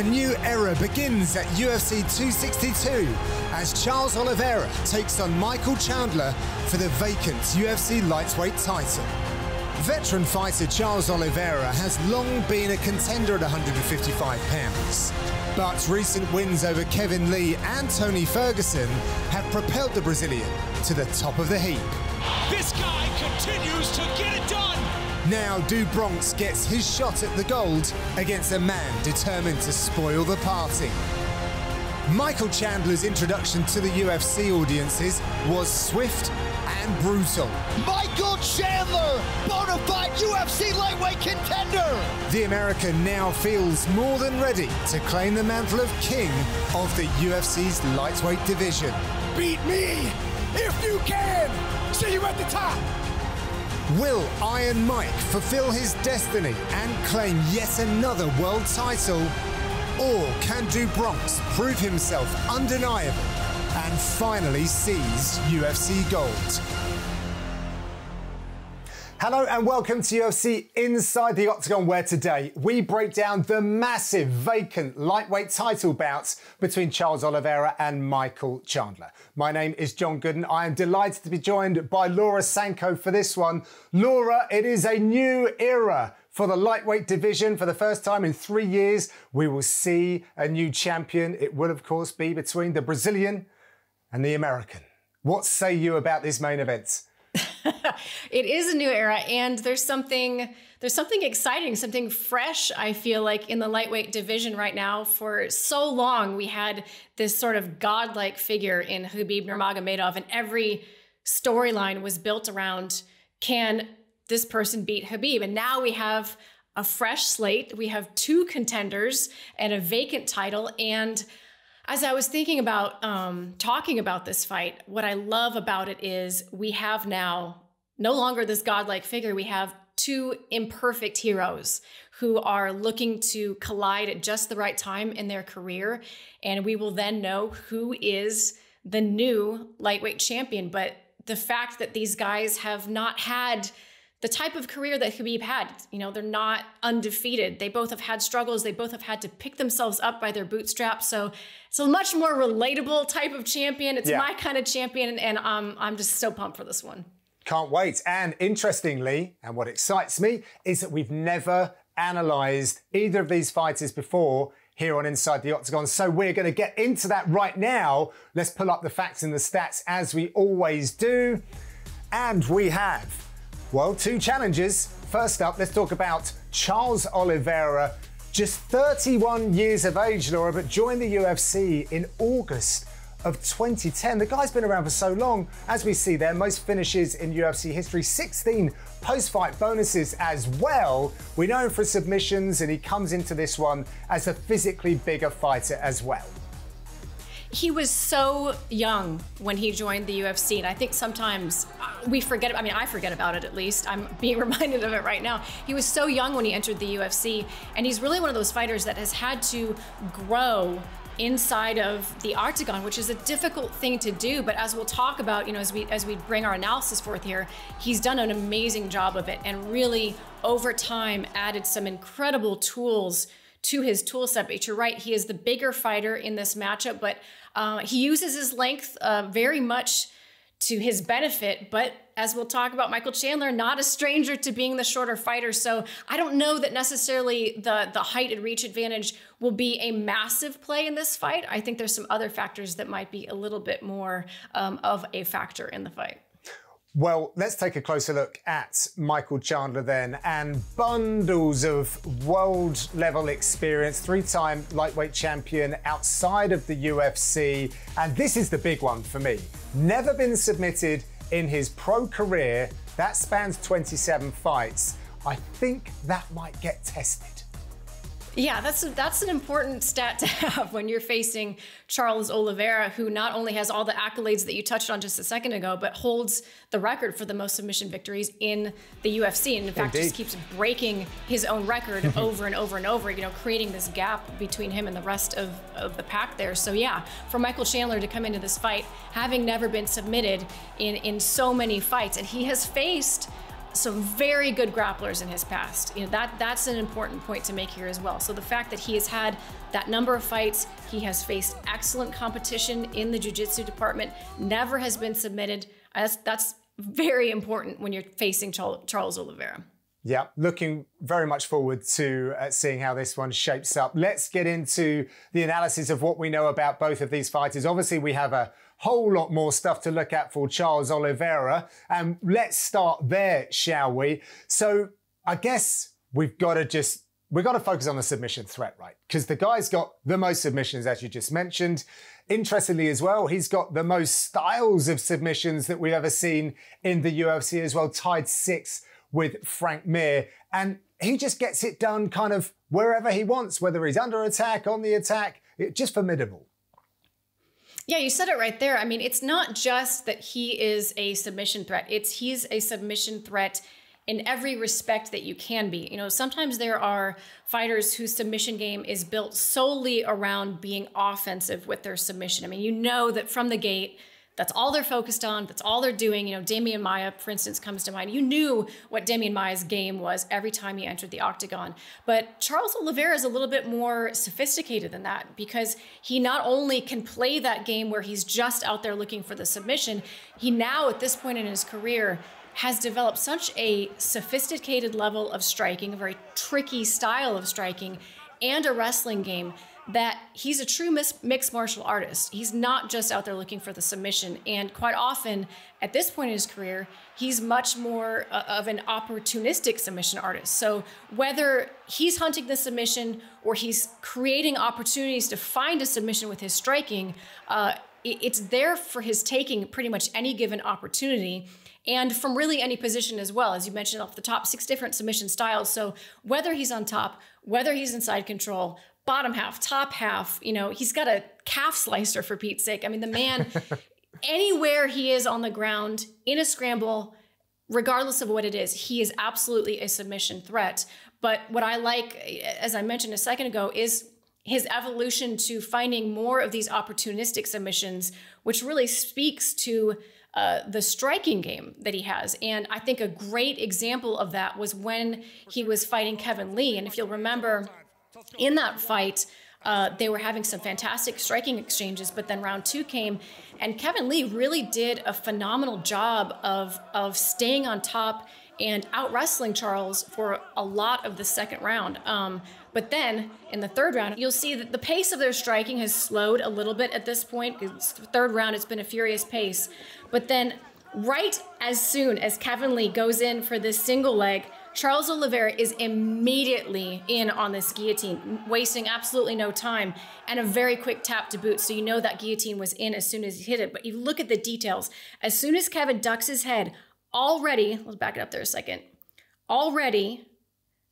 A new era begins at UFC 262 as Charles Oliveira takes on Michael Chandler for the vacant UFC lightweight title. Veteran fighter Charles Oliveira has long been a contender at 155 pounds. But recent wins over Kevin Lee and Tony Ferguson have propelled the Brazilian to the top of the heap. This guy continues to get it done. Now Do Bronx gets his shot at the gold against a man determined to spoil the party. Michael Chandler's introduction to the UFC audiences was swift and brutal. Michael Chandler, bona fide UFC lightweight contender. The American now feels more than ready to claim the mantle of king of the UFC's lightweight division. Beat me if you can. See you at the top. Will Iron Mike fulfill his destiny and claim yet another world title? Or can Do Bronx prove himself undeniable and finally seize UFC gold? Hello and welcome to UFC Inside the Octagon, where today we break down the massive vacant lightweight title bouts between Charles Oliveira and Michael Chandler. My name is John Gooden. I am delighted to be joined by Laura Sanko for this one. Laura, it is a new era for the lightweight division. For the first time in three years, we will see a new champion. It will, of course, be between the Brazilian and the American. What say you about this main event? it is a new era and there's something there's something exciting something fresh i feel like in the lightweight division right now for so long we had this sort of godlike figure in Khabib Nurmagomedov and every storyline was built around can this person beat Khabib? and now we have a fresh slate we have two contenders and a vacant title and as I was thinking about um, talking about this fight, what I love about it is we have now no longer this godlike figure. We have two imperfect heroes who are looking to collide at just the right time in their career. And we will then know who is the new lightweight champion. But the fact that these guys have not had the type of career that Khabib had. You know, they're not undefeated. They both have had struggles. They both have had to pick themselves up by their bootstraps. So it's a much more relatable type of champion. It's yeah. my kind of champion, and um, I'm just so pumped for this one. Can't wait. And interestingly, and what excites me, is that we've never analysed either of these fighters before here on Inside the Octagon. So we're going to get into that right now. Let's pull up the facts and the stats as we always do. And we have well, two challenges. First up, let's talk about Charles Oliveira, just 31 years of age, Laura, but joined the UFC in August of 2010. The guy's been around for so long, as we see there, most finishes in UFC history, 16 post fight bonuses as well. We know him for submissions, and he comes into this one as a physically bigger fighter as well. He was so young when he joined the UFC, and I think sometimes uh, we forget. I mean, I forget about it at least. I'm being reminded of it right now. He was so young when he entered the UFC, and he's really one of those fighters that has had to grow inside of the octagon, which is a difficult thing to do. But as we'll talk about, you know, as we as we bring our analysis forth here, he's done an amazing job of it, and really over time added some incredible tools to his tool set. But you're right, he is the bigger fighter in this matchup, but uh, he uses his length uh, very much to his benefit, but as we'll talk about, Michael Chandler, not a stranger to being the shorter fighter. So I don't know that necessarily the, the height and reach advantage will be a massive play in this fight. I think there's some other factors that might be a little bit more um, of a factor in the fight. Well, let's take a closer look at Michael Chandler then and bundles of world level experience, three time lightweight champion outside of the UFC. And this is the big one for me. Never been submitted in his pro career. That spans 27 fights. I think that might get tested. Yeah, that's a, that's an important stat to have when you're facing Charles Oliveira, who not only has all the accolades that you touched on just a second ago, but holds the record for the most submission victories in the UFC, and in fact Indeed. just keeps breaking his own record over and over and over. You know, creating this gap between him and the rest of, of the pack there. So yeah, for Michael Chandler to come into this fight having never been submitted in in so many fights, and he has faced some very good grapplers in his past. You know that that's an important point to make here as well. So the fact that he has had that number of fights, he has faced excellent competition in the jiu-jitsu department, never has been submitted. That's that's very important when you're facing Charles Oliveira. Yeah, looking very much forward to uh, seeing how this one shapes up. Let's get into the analysis of what we know about both of these fighters. Obviously, we have a whole lot more stuff to look at for Charles Oliveira. And let's start there, shall we? So I guess we've got to just we've got to focus on the submission threat, right? Because the guy's got the most submissions, as you just mentioned. Interestingly, as well, he's got the most styles of submissions that we've ever seen in the UFC as well, tied six with Frank Mir. And he just gets it done kind of wherever he wants, whether he's under attack, on the attack, it, just formidable. Yeah, you said it right there. I mean, it's not just that he is a submission threat. It's he's a submission threat in every respect that you can be. You know, sometimes there are fighters whose submission game is built solely around being offensive with their submission. I mean, you know that from the gate, that's all they're focused on. That's all they're doing. You know, Demian Maya, for instance, comes to mind. You knew what Demian Maya's game was every time he entered the octagon. But Charles Oliveira is a little bit more sophisticated than that because he not only can play that game where he's just out there looking for the submission, he now, at this point in his career, has developed such a sophisticated level of striking, a very tricky style of striking, and a wrestling game that he's a true mixed martial artist. He's not just out there looking for the submission. And quite often, at this point in his career, he's much more uh, of an opportunistic submission artist. So whether he's hunting the submission or he's creating opportunities to find a submission with his striking, uh, it's there for his taking pretty much any given opportunity and from really any position as well. As you mentioned off the top, six different submission styles. So whether he's on top, whether he's inside control, bottom half, top half. You know, he's got a calf slicer for Pete's sake. I mean, the man, anywhere he is on the ground in a scramble, regardless of what it is, he is absolutely a submission threat. But what I like, as I mentioned a second ago, is his evolution to finding more of these opportunistic submissions, which really speaks to uh, the striking game that he has. And I think a great example of that was when he was fighting Kevin Lee. And if you'll remember, in that fight, uh, they were having some fantastic striking exchanges, but then round two came, and Kevin Lee really did a phenomenal job of of staying on top and out wrestling Charles for a lot of the second round. Um, but then in the third round, you'll see that the pace of their striking has slowed a little bit at this point. It's third round, it's been a furious pace. But then, right as soon as Kevin Lee goes in for this single leg, Charles Oliveira is immediately in on this guillotine, wasting absolutely no time, and a very quick tap to boot. So you know that guillotine was in as soon as he hit it. But you look at the details. As soon as Kevin ducks his head, already, let's back it up there a second. Already,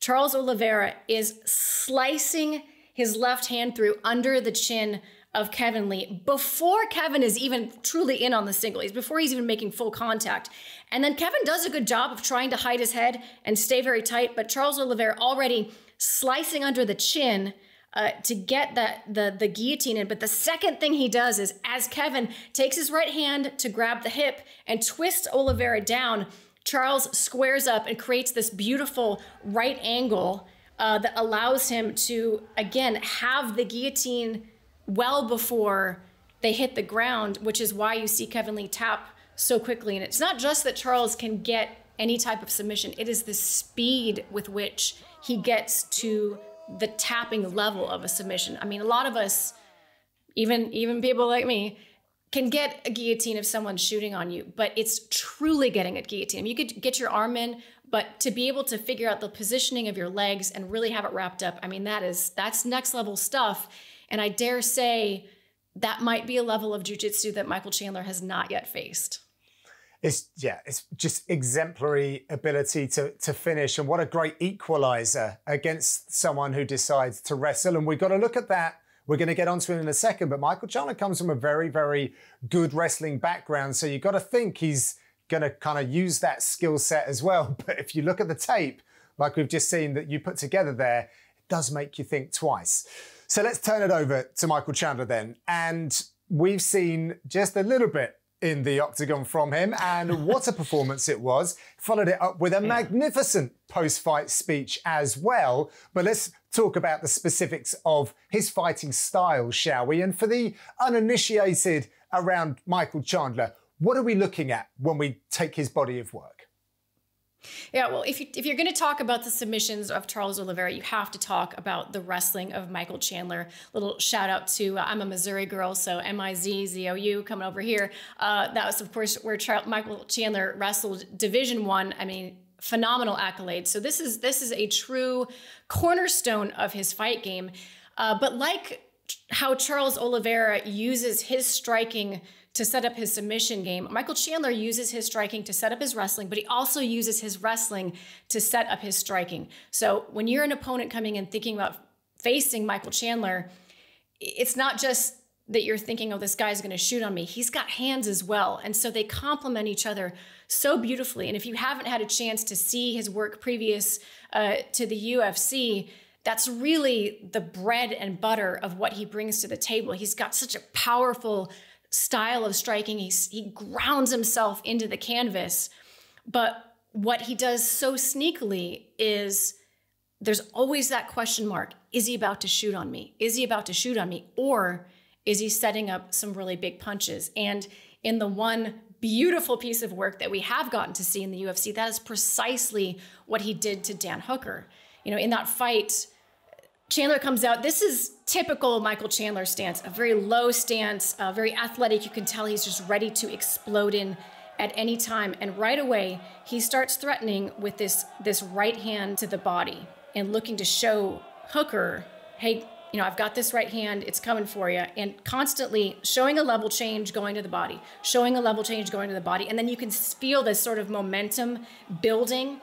Charles Oliveira is slicing his left hand through under the chin of Kevin Lee before Kevin is even truly in on the single. He's before he's even making full contact. And then Kevin does a good job of trying to hide his head and stay very tight, but Charles Oliveira already slicing under the chin uh, to get that the the guillotine in. But the second thing he does is as Kevin takes his right hand to grab the hip and twist Oliveira down, Charles squares up and creates this beautiful right angle uh, that allows him to again have the guillotine well before they hit the ground, which is why you see Kevin Lee tap so quickly. And it's not just that Charles can get any type of submission, it is the speed with which he gets to the tapping level of a submission. I mean, a lot of us, even even people like me, can get a guillotine if someone's shooting on you, but it's truly getting a guillotine. You could get your arm in, but to be able to figure out the positioning of your legs and really have it wrapped up, I mean, that is that's next level stuff. And I dare say that might be a level of jujitsu that Michael Chandler has not yet faced. It's yeah, it's just exemplary ability to to finish, and what a great equalizer against someone who decides to wrestle. And we've got to look at that. We're going to get onto it in a second, but Michael Chandler comes from a very, very good wrestling background, so you've got to think he's going to kind of use that skill set as well. But if you look at the tape, like we've just seen that you put together there, it does make you think twice. So let's turn it over to Michael Chandler then. And we've seen just a little bit in the octagon from him, and what a performance it was. Followed it up with a hmm. magnificent post fight speech as well. But let's talk about the specifics of his fighting style, shall we? And for the uninitiated around Michael Chandler, what are we looking at when we take his body of work? Yeah, well, if, you, if you're going to talk about the submissions of Charles Oliveira, you have to talk about the wrestling of Michael Chandler. Little shout out to uh, I'm a Missouri girl, so M I Z Z O U coming over here. Uh, that was, of course, where Michael Chandler wrestled Division One. I. I mean, phenomenal accolades. So this is this is a true cornerstone of his fight game. Uh, but like how Charles Oliveira uses his striking to set up his submission game. Michael Chandler uses his striking to set up his wrestling, but he also uses his wrestling to set up his striking. So when you're an opponent coming in thinking about facing Michael Chandler, it's not just that you're thinking, oh, this guy's going to shoot on me. He's got hands as well. And so they complement each other so beautifully. And if you haven't had a chance to see his work previous uh, to the UFC, that's really the bread and butter of what he brings to the table. He's got such a powerful style of striking. He's, he grounds himself into the canvas. But what he does so sneakily is there's always that question mark is he about to shoot on me? Is he about to shoot on me? Or is he setting up some really big punches? And in the one beautiful piece of work that we have gotten to see in the UFC, that is precisely what he did to Dan Hooker. You know, in that fight, Chandler comes out. This is typical Michael Chandler stance, a very low stance, uh, very athletic. You can tell he's just ready to explode in at any time. And right away, he starts threatening with this, this right hand to the body and looking to show Hooker, hey, you know, I've got this right hand, it's coming for you. And constantly showing a level change going to the body, showing a level change going to the body. And then you can feel this sort of momentum building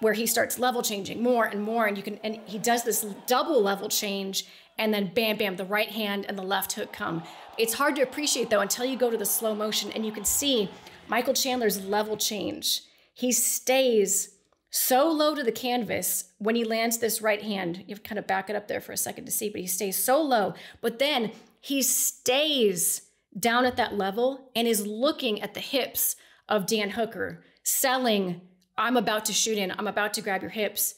where he starts level changing more and more and you can and he does this double level change and then bam bam the right hand and the left hook come. It's hard to appreciate though until you go to the slow motion and you can see michael chandler's level change. He stays so low to the canvas when he lands this right hand. You have to kind of back it up there for a second to see but he stays so low. But then he stays down at that level and is looking at the hips of dan hooker selling I'm about to shoot in, I'm about to grab your hips,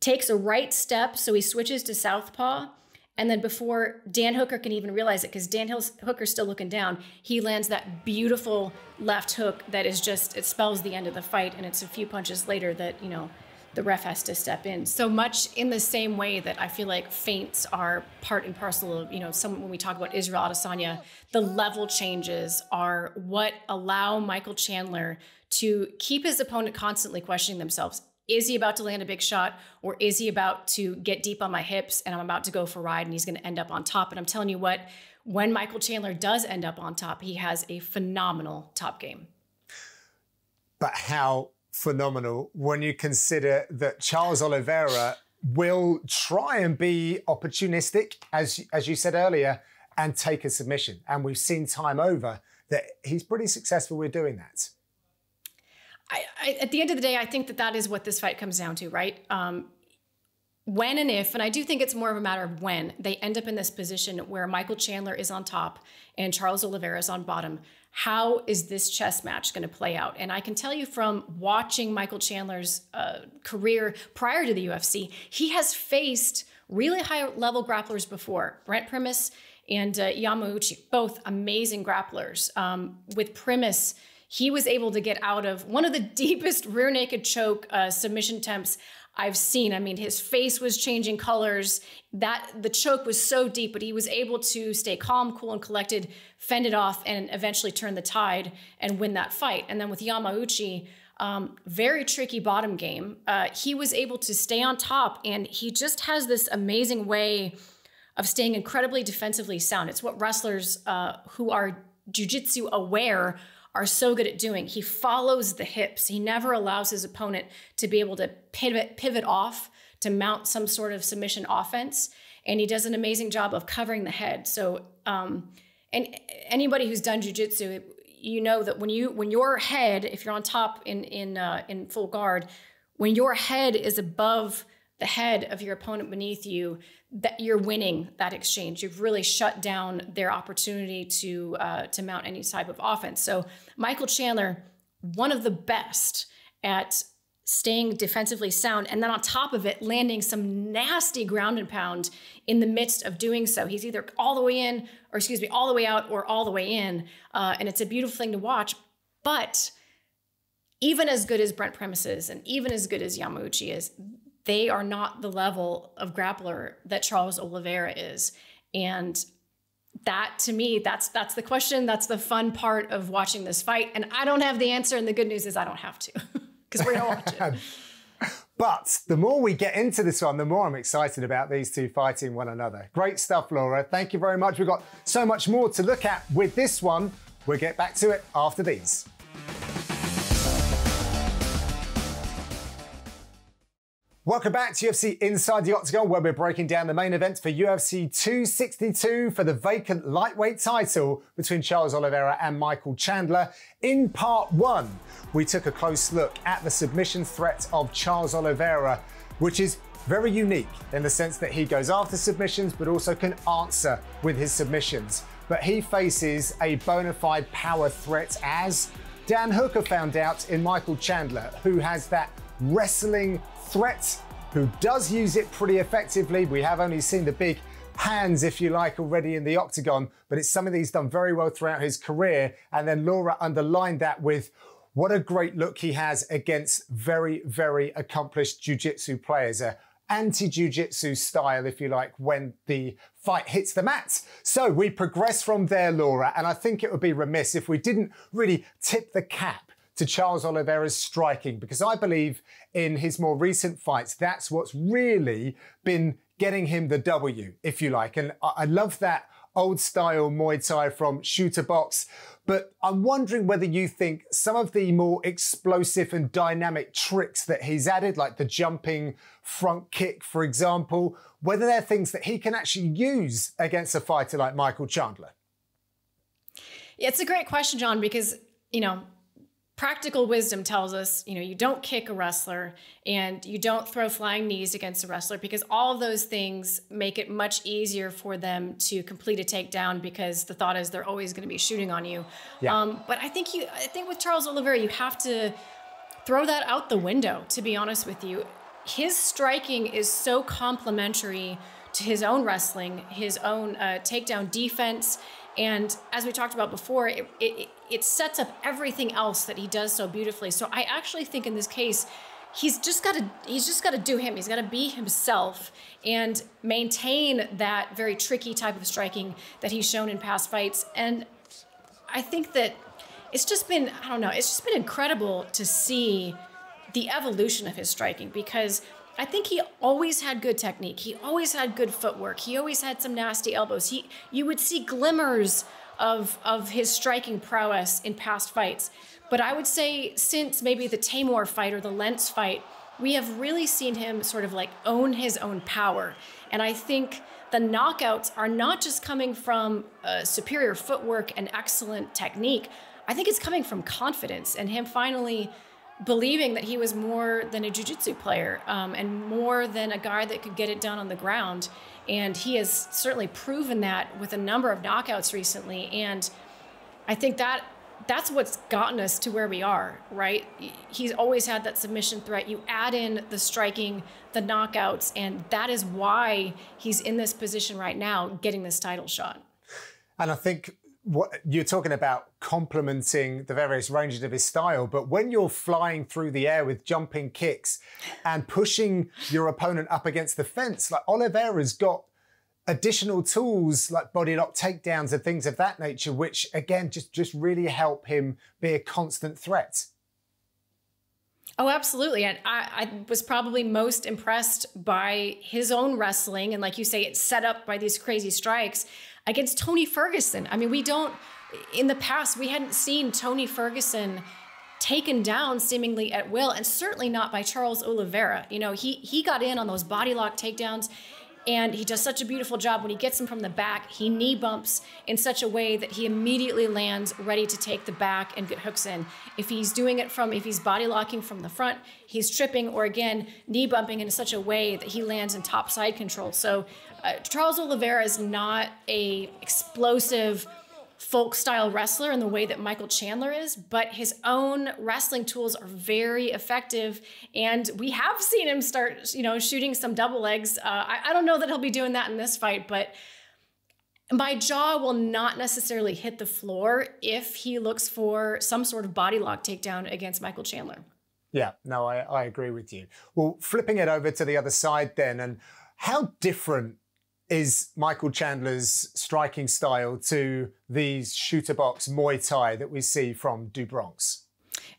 takes a right step, so he switches to southpaw. And then before Dan Hooker can even realize it, because Dan Hooker's still looking down, he lands that beautiful left hook that is just, it spells the end of the fight. And it's a few punches later that, you know, the ref has to step in. So much in the same way that I feel like feints are part and parcel of, you know, some when we talk about Israel Adesanya, the level changes are what allow Michael Chandler to keep his opponent constantly questioning themselves. Is he about to land a big shot or is he about to get deep on my hips and I'm about to go for a ride and he's going to end up on top? And I'm telling you what, when Michael Chandler does end up on top, he has a phenomenal top game. But how phenomenal when you consider that Charles Oliveira will try and be opportunistic, as, as you said earlier, and take a submission. And we've seen time over that he's pretty successful with doing that. I, I, at the end of the day, I think that that is what this fight comes down to, right? Um, when and if, and I do think it's more of a matter of when they end up in this position where Michael Chandler is on top and Charles Oliveira is on bottom. How is this chess match going to play out? And I can tell you from watching Michael Chandler's uh, career prior to the UFC, he has faced really high level grapplers before. Brent Primus and uh, Yamauchi, both amazing grapplers. Um, with Primus, he was able to get out of one of the deepest rear naked choke uh, submission attempts I've seen. I mean, his face was changing colors. That the choke was so deep, but he was able to stay calm, cool, and collected, fend it off, and eventually turn the tide and win that fight. And then with Yamauchi, um, very tricky bottom game. Uh, he was able to stay on top, and he just has this amazing way of staying incredibly defensively sound. It's what wrestlers uh, who are jujitsu aware are so good at doing. He follows the hips. He never allows his opponent to be able to pivot pivot off to mount some sort of submission offense. And he does an amazing job of covering the head. So, um, and anybody who's done jujitsu, you know that when you when your head, if you're on top in in uh, in full guard, when your head is above the head of your opponent beneath you, that you're winning that exchange. You've really shut down their opportunity to uh, to mount any type of offense. So Michael Chandler, one of the best at staying defensively sound, and then on top of it, landing some nasty ground and pound in the midst of doing so. He's either all the way in, or excuse me, all the way out, or all the way in, uh, and it's a beautiful thing to watch. But even as good as Brent Primus and even as good as Yamauchi is, they are not the level of grappler that Charles Oliveira is. And that to me, that's that's the question. That's the fun part of watching this fight. And I don't have the answer. And the good news is I don't have to. Because we're gonna watch it. But the more we get into this one, the more I'm excited about these two fighting one another. Great stuff, Laura. Thank you very much. We've got so much more to look at with this one. We'll get back to it after these. Welcome back to UFC Inside the Octagon, where we're breaking down the main event for UFC 262 for the vacant lightweight title between Charles Oliveira and Michael Chandler. In part one, we took a close look at the submission threat of Charles Oliveira, which is very unique in the sense that he goes after submissions but also can answer with his submissions. But he faces a bona fide power threat, as Dan Hooker found out in Michael Chandler, who has that wrestling threat who does use it pretty effectively. We have only seen the big hands, if you like, already in the octagon, but it's something that he's done very well throughout his career. And then Laura underlined that with what a great look he has against very, very accomplished jiu-jitsu players. A anti-jiu-jitsu style, if you like, when the fight hits the mat. So we progress from there, Laura, and I think it would be remiss if we didn't really tip the cap to Charles Oliveira's striking because I believe in his more recent fights, that's what's really been getting him the W, if you like. And I love that old style Muay Thai from Chute Boxe. But I'm wondering whether you think some of the more explosive and dynamic tricks that he's added, like the jumping front kick, for example, whether they're things that he can actually use against a fighter like Michael Chandler. Yeah, it's a great question, John, because, you know, practical wisdom tells us, you know, you don't kick a wrestler and you don't throw flying knees against a wrestler because all of those things make it much easier for them to complete a takedown because the thought is they're always going to be shooting on you. Yeah. Um, but I think you, I think with Charles Oliveira, you have to throw that out the window. To be honest with you, his striking is so complementary to his own wrestling, his own uh, takedown defense. And as we talked about before, it, it, it sets up everything else that he does so beautifully. So I actually think in this case, he's just got to he's just got to do him. He's got to be himself and maintain that very tricky type of striking that he's shown in past fights. And I think that it's just been I don't know, it's just been incredible to see the evolution of his striking because I think he always had good technique. He always had good footwork. He always had some nasty elbows. He you would see glimmers of of his striking prowess in past fights. But I would say since maybe the Teymur fight or the Lentz fight, we have really seen him sort of like own his own power. And I think the knockouts are not just coming from uh, superior footwork and excellent technique. I think it's coming from confidence and him finally believing that he was more than a jiu-jitsu player um, and more than a guy that could get it done on the ground. And he has certainly proven that with a number of knockouts recently. And i think that that's what's gotten us to where we are right? He's always had that submission threat. You add in the striking the knockouts and that is why he's in this position right now getting this title shot. And i think what you're talking about complementing the various ranges of his style, but when you're flying through the air with jumping kicks and pushing your opponent up against the fence, like Oliveira's got additional tools like body lock takedowns and things of that nature, which again just just really help him be a constant threat. Oh, absolutely. And I, I, was probably most impressed by his own wrestling. And like you say, it's set up by these crazy strikes against Tony Ferguson. I mean, we don't, in the past, we hadn't seen Tony Ferguson taken down seemingly at will, and certainly not by Charles Oliveira. You know, he he got in on those body lock takedowns. And he does such a beautiful job when he gets him from the back. He knee bumps in such a way that he immediately lands ready to take the back and get hooks in. If he's doing it from, if he's body locking from the front, he's tripping or again, knee bumping in such a way that he lands in top side control. So uh, Charles Oliveira is not a explosive, folk style wrestler in the way that Michael Chandler is, but his own wrestling tools are very effective. And we have seen him start, you know, shooting some double legs. Uh, I, I don't know that he'll be doing that in this fight, but my jaw will not necessarily hit the floor if he looks for some sort of body lock takedown against Michael Chandler. Yeah, no, I, I agree with you. Well, flipping it over to the other side then, and how different is Michael Chandler's striking style to the Chute Boxe Muay Thai that we see from do Bronx?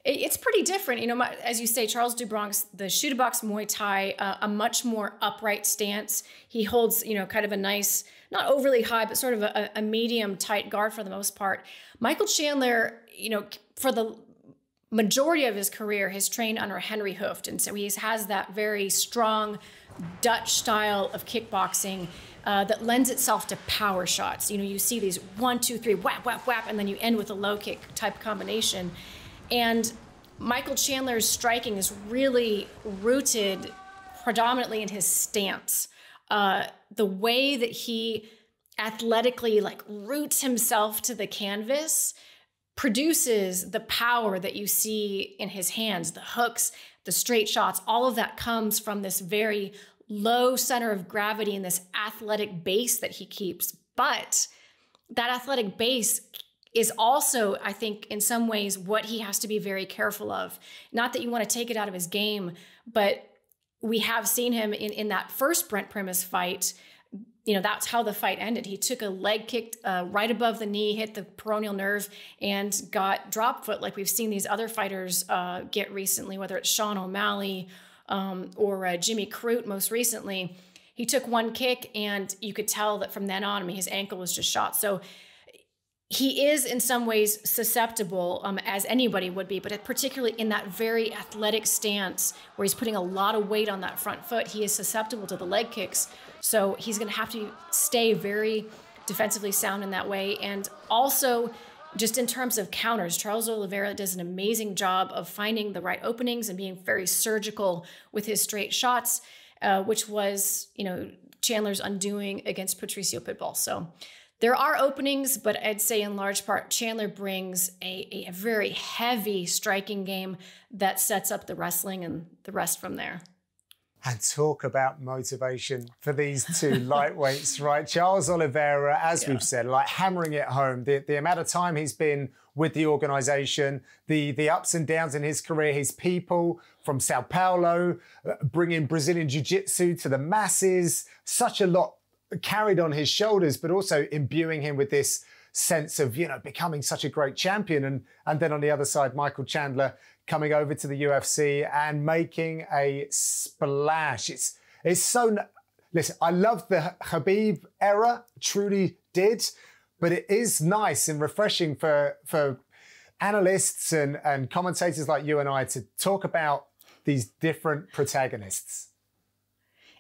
It's pretty different, you know. As you say, Charles do Bronx, the Chute Boxe Muay Thai, uh, a much more upright stance. He holds, you know, kind of a nice, not overly high, but sort of a, a medium tight guard for the most part. Michael Chandler, you know, for the majority of his career, has trained under Henry Hooft, and so he has that very strong Dutch style of kickboxing uh, that lends itself to power shots. You know, you see these one, two, three, whap, whap, whap, and then you end with a low kick type combination. And Michael Chandler's striking is really rooted predominantly in his stance. Uh, the way that he athletically like roots himself to the canvas produces the power that you see in his hands, the hooks, the straight shots, all of that comes from this very low center of gravity and this athletic base that he keeps. But that athletic base is also, I think, in some ways, what he has to be very careful of. Not that you want to take it out of his game, but we have seen him in, in that first Brent Primus fight. You know, that's how the fight ended. He took a leg kick uh, right above the knee, hit the peroneal nerve, and got drop foot like we've seen these other fighters uh, get recently, whether it's Sean O'Malley um, or uh, Jimmy Crute most recently, he took one kick and you could tell that from then on, I mean, his ankle was just shot. So he is in some ways susceptible, um, as anybody would be, but particularly in that very athletic stance where he's putting a lot of weight on that front foot, he is susceptible to the leg kicks. So he's going to have to stay very defensively sound in that way. And also, just in terms of counters, Charles Oliveira does an amazing job of finding the right openings and being very surgical with his straight shots, uh, which was, you know, Chandler's undoing against Patricio Pitbull. So there are openings, but I'd say in large part, Chandler brings a, a very heavy striking game that sets up the wrestling and the rest from there and talk about motivation for these two lightweights, right? Charles Oliveira, as yeah. we've said, like hammering it home, the, the amount of time he's been with the organization, the, the ups and downs in his career, his people from Sao Paulo, uh, bringing Brazilian Jiu Jitsu to the masses, such a lot carried on his shoulders, but also imbuing him with this sense of, you know, becoming such a great champion. And, and then on the other side, Michael Chandler coming over to the UFC and making a splash. It's it's so listen. I love the Khabib era, truly did, but it is nice and refreshing for for analysts and and commentators like you and I to talk about these different protagonists.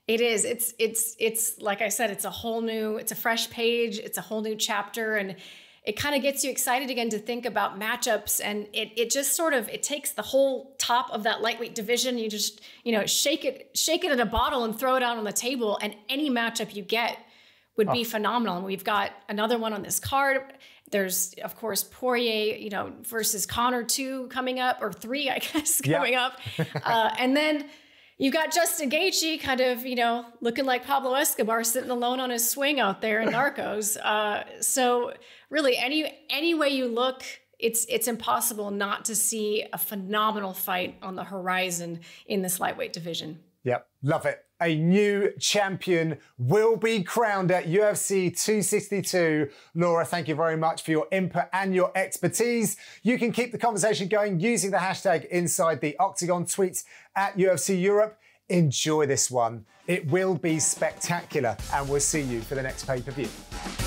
It is. It's it's it's like I said. It's a whole new. It's a fresh page. It's a whole new chapter, and it kind of gets you excited again to think about matchups and it, it just sort of it takes the whole top of that lightweight division you just you know shake it shake it in a bottle and throw it out on the table and any matchup you get would be oh. phenomenal and we've got another one on this card there's of course Poirier, you know, versus Conor two coming up or three, I guess, coming up, uh, and then you got Justin Gaethje kind of, you know, looking like Pablo Escobar sitting alone on his swing out there in Narcos. Uh, so really, any any way you look, it's it's impossible not to see a phenomenal fight on the horizon in this lightweight division. Yep, love it. A new champion will be crowned at UFC 262. Laura, thank you very much for your input and your expertise. You can keep the conversation going using the hashtag inside the octagon tweets at UFC Europe. Enjoy this one. It will be spectacular, and we'll see you for the next pay per view.